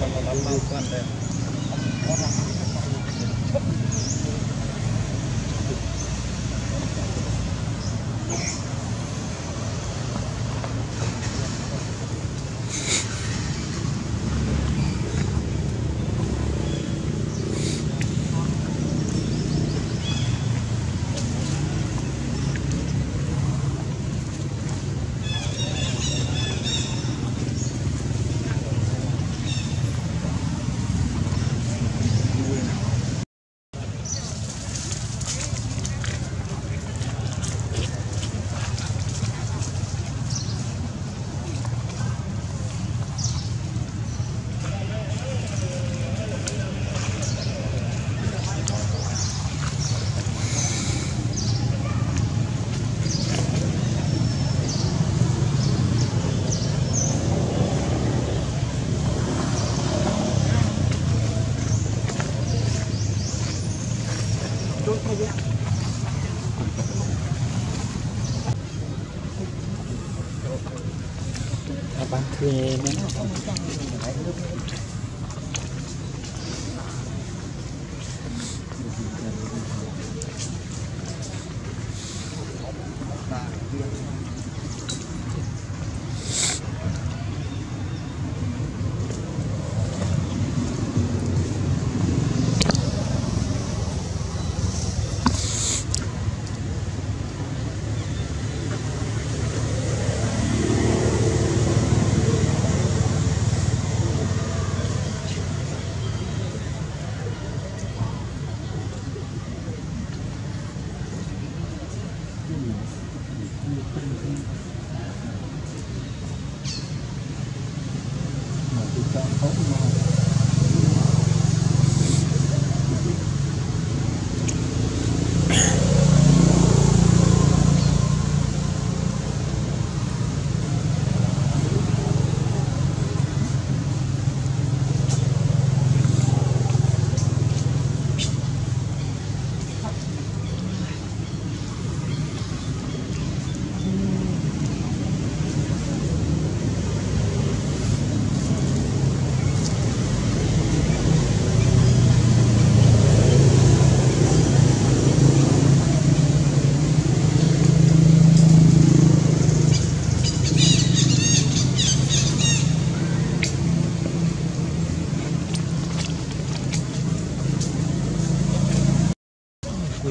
quên mấy lần dah.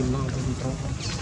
なるほど。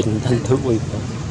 진단도 보이고.